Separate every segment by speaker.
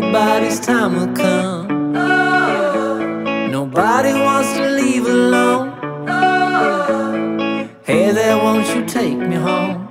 Speaker 1: time will come. Nobody wants to leave alone. Hey there, won't you take me home?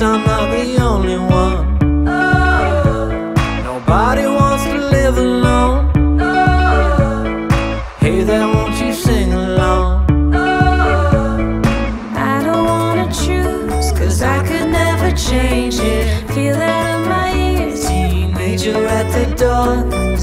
Speaker 1: Least I'm not the only one. Nobody wants to live alone. Hey there, won't you sing along?
Speaker 2: I don't wanna choose, cause I could never change it. Feel out of my ears,
Speaker 1: Teenager at the door.